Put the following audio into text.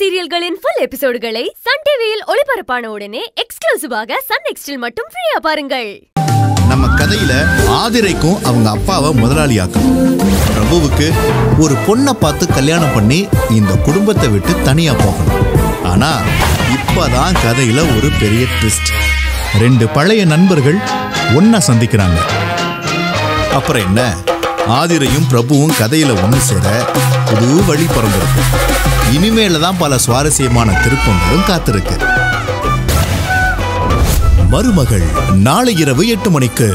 சீரியல்களின் full எபிசோடுகளை Sun டிவியில் ஒளிபரப்பான உடனே எக்ஸ்க்ளூசிவாக சன் நெக்ஸ்டில் மட்டும் ஃப்ரீயா பாருங்கள். நம்ம கதையில ஆதிரைக்கும் அவங்க அப்பாவை முதலாளியாக்கணும். பிரபுவுக்கு ஒரு பொண்ணை பார்த்து கல்யாணம் பண்ணி இந்த குடும்பத்தை விட்டு தனியா போகணும். ஆனா இப்பதான் கதையில ஒரு பெரிய ட்விஸ்ட் ரெண்டு பழைய நண்பர்கள் ஒன்னா சந்திக்கிறாங்க. அப்புறம் என்ன? ஆதிரையும் பிரபுவும் கதையில ஒன்று சேர புது வழி பிறந்திருக்கு. இனிமேல தான் பல சுவாரஸ்யமான திருப்பங்களும் காத்திருக்கு மருமகள் நாளை இரவு எட்டு மணிக்கு